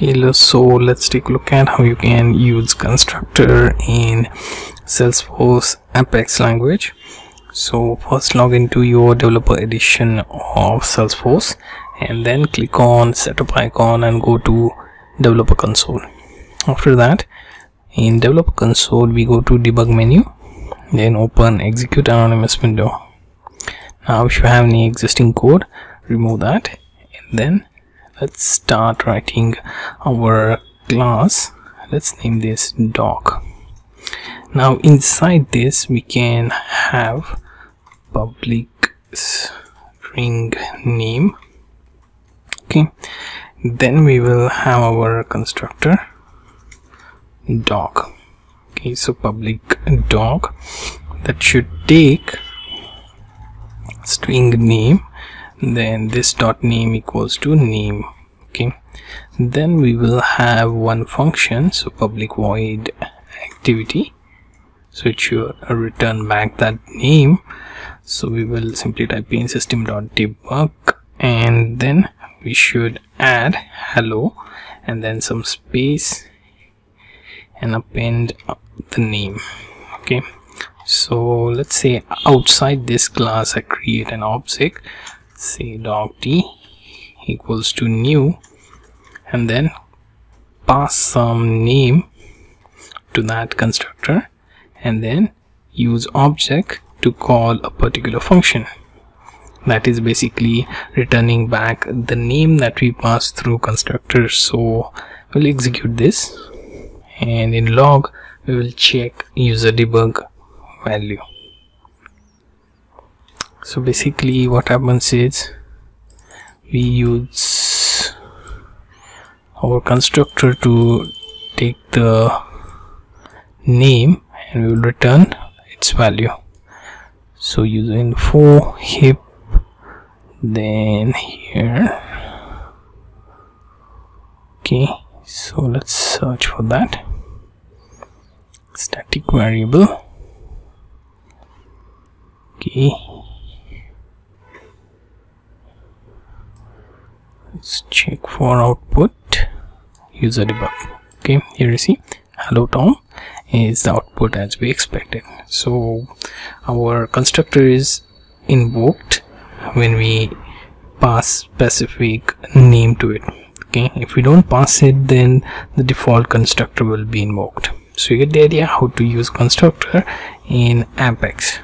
okay so let's take a look at how you can use constructor in salesforce apex language. So first log into your developer edition of salesforce and then click on setup icon and go to developer console. After that in developer console we go to debug menu then open execute anonymous window. Now if you have any existing code remove that and then let's start writing our class. Let's name this dog now inside this we can have public string name. Okay. Then we will have our constructor dog okay so public dog that should take string name then this dot name equals to name okay? Then we will have one function so public void activity. So it should return back that name. So we will simply type in system.debug and then we should add hello and then some space and append the name okay? So let's say outside this class I create an object say dog t equals to new and then pass some name to that constructor and then use object to call a particular function. That is basically returning back the name that we passed through constructor. So we'll execute this and in log we will check user debug value so basically what happens is we use our constructor to take the name and we will return its value. So using for hip then here. Okay so let's search for that. Static variable. Okay let's check for output. User debug. Okay here you see. Hello tom. Is the output as we expected. So our constructor is invoked when we pass specific name to it. Okay if we don't pass it then the default constructor will be invoked. So you get the idea how to use constructor in apex